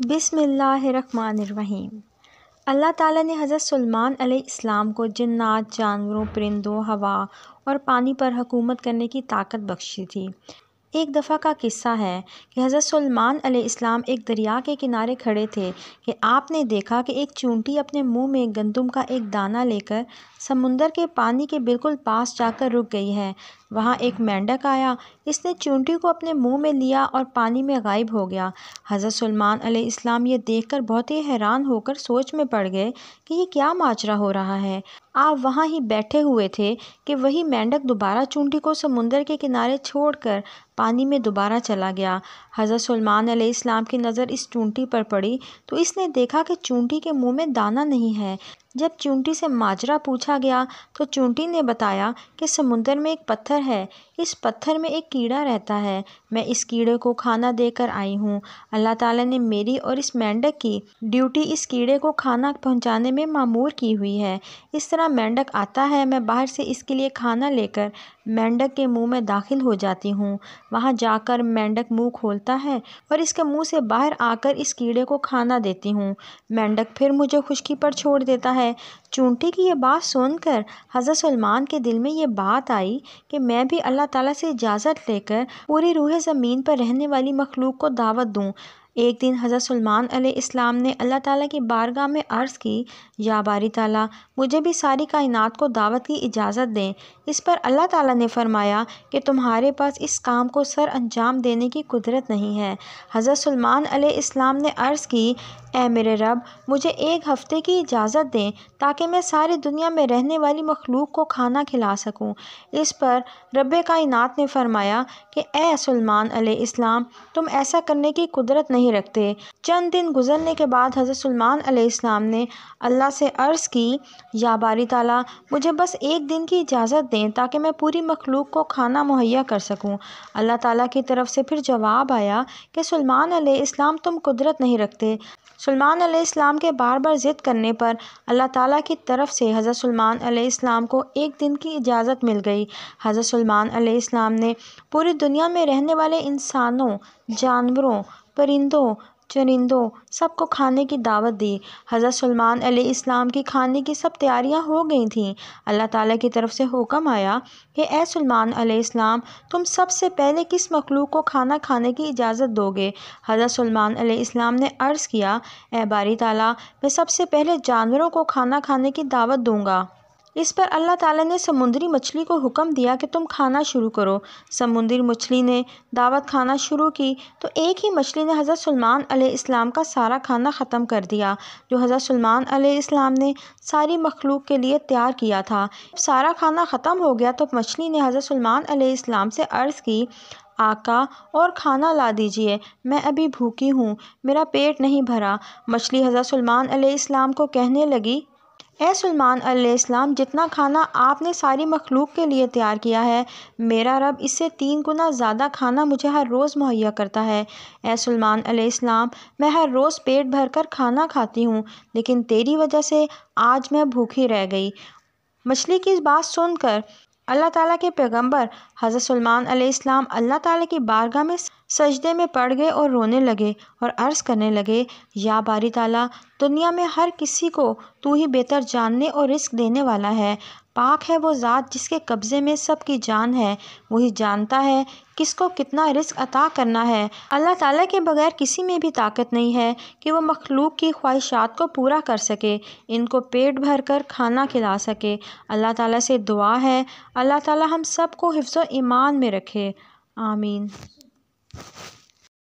बिस्मिल्लाहिर्रहमानिर्रहीम। अल्लाह ताला ने हज़रत सलमान अलैहिस्सलाम को जन्नात, जानवरों, परिंदों, हवा और पानी पर हुकूमत करने की ताकत बख्शी थी। एक दफ़ा का किस्सा है कि हज़रत सलमान अलैहिस्सलाम एक दरिया के किनारे खड़े थे कि आपने देखा कि एक चूंटी अपने मुँह में गंदम का एक दाना लेकर समुंदर के पानी के बिल्कुल पास जाकर रुक गई है। वहाँ एक मेंढक आया। इसने चूंटी को अपने मुँह में लिया और पानी में गायब हो गया। हज़रत सलमान अलैहिस्सलाम ये देखकर बहुत ही हैरान होकर सोच में पड़ गए कि ये क्या माजरा हो रहा है। आप वहाँ ही बैठे हुए थे कि वही मेंढक दोबारा चूंटी को समुंदर के किनारे छोड़कर पानी में दोबारा चला गया। हज़रत सलमान अलैहिस्सलाम की नज़र इस चूंटी पर पड़ी तो इसने देखा कि चूंटी के मुँह में दाना नहीं है। जब चूंटी से माजरा पूछा गया तो चूंटी ने बताया कि समुंदर में एक पत्थर है। इस पत्थर में एक कीड़ा रहता है। मैं इस कीड़े को खाना देकर आई हूँ। अल्लाह ताला ने मेरी और इस मेंढक की ड्यूटी इस कीड़े को खाना पहुँचाने में मामूर की हुई है। इस तरह मेंढक आता है, मैं बाहर से इसके लिए खाना लेकर मेंढक के मुँह में दाखिल हो जाती हूँ। वहाँ जाकर मेंढक मुँह खोलता है और इसके मुँह से बाहर आकर इस कीड़े को खाना देती हूँ। मेंढक फिर मुझे खुशकी पर छोड़ देता है। चूंटी की ये बात सुनकर हज़रत सलमान के दिल में ये बात आई कि मैं भी अल्लाह ताला से इजाज़त लेकर पूरी रूह ज़मीन पर रहने वाली मखलूक को दावत दूँ। एक दिन हज़रत सलमान इस्लाम ने अल्लाह ताला की बारगाह में अर्ज़ की, या बारी ताला, मुझे भी सारी कायनात को दावत की इजाज़त दें। इस पर अल्लाह ताला ने फरमाया कि तुम्हारे पास इस काम को सर अंजाम देने की कुदरत नहीं है। हज़रत सलमान इस्लाम ने अर्ज़ की, ए मेरे रब, मुझे एक हफ़्ते की इजाज़त दें ताकि मैं सारी दुनिया में रहने वाली मखलूक को खाना खिला सकूँ। इस पर रब कायनात ने फरमाया कि, ए सलमान इस्लाम तुम ऐसा करने की कुदरत नहीं रखते। चंद दिन गुजरने के बाद हज़रत सलमान इस्लाम ने अल्लाह से अर्ज़ की, या बारी ताला, मुझे बस एक दिन की इजाज़त दें ताकि मैं पूरी मखलूक को खाना मुहैया कर सकूँ। अल्लाह ताला की तरफ़ से फिर जवाब आया कि, सलमान इस्लाम तुम कुदरत नहीं रखते। सलमान इस्लाम के बार बार ज़िद करने पर अल्लाह ताला की तरफ़ से हज़रत सलमान इस्लाम को एक दिन की इजाज़त मिल गई। हज़रत सलमान इस्लाम ने पूरी दुनिया में रहने वाले इंसानों, जानवरों परिंदों, चरिंदों, सबको खाने की दावत दी। हज़रत सलमान इस्लाम की खाने की सब तैयारियाँ हो गई थीं। अल्लाह ताला की तरफ़ से हुक्म आया कि, ए सलमान इस्लाम तुम सबसे पहले किस मखलूक को खाना खाने की इजाज़त दोगे? हज़रत सलमान इस्लाम ने अर्ज़ किया, ए बारी ताला, मैं सबसे पहले जानवरों को खाना खाने की दावत दूँगा। इस पर अल्लाह ताला ने समुंदरी मछली को हुक्म दिया कि तुम खाना शुरू करो। समुंदरी मछली ने दावत खाना शुरू की तो एक ही मछली ने हज़रत सलमान इस्लाम का सारा खाना ख़त्म कर दिया, जो हज़रत सलमान इस्लाम ने सारी मखलूक के लिए तैयार किया था। सारा खाना ख़त्म हो गया तो मछली ने हज़रत सलमान इस्लाम से अर्ज़ की, आका, और खाना ला दीजिए, मैं अभी भूखी हूँ, मेरा पेट नहीं भरा। मछली हज़रत सलमान इस्लाम को कहने लगी ए सलमान अलैहिस्सलाम जितना खाना आपने सारी मखलूक के लिए तैयार किया है, मेरा रब इससे तीन गुना ज़्यादा खाना मुझे हर रोज़ मुहैया करता है। ए सलमान अलैहिस्सलाम मैं हर रोज़ पेट भर कर खाना खाती हूँ, लेकिन तेरी वजह से आज मैं भूखी रह गई। मछली की बात सुनकर अल्लाह ताला के पैगंबर हज़रत सलमान अलैहिस्सलाम अल्लाह ताला की बारगाह में सजदे में पड़ गए और रोने लगे और अर्ज़ करने लगे, या बारी ताला दुनिया में हर किसी को तू ही बेहतर जानने और रिस्क देने वाला है। पाक है वो ज़ात जिसके कब्ज़े में सब की जान है। वही जानता है किसको कितना रिस्क अता करना है। अल्लाह ताला के बगैर किसी में भी ताकत नहीं है कि वो मखलूक की ख्वाहिशात को पूरा कर सके, इनको पेट भर कर खाना खिला सके। अल्लाह ताला से दुआ है, अल्लाह ताला हम सबको हिफ्ज़ ईमान में रखे। आमीन।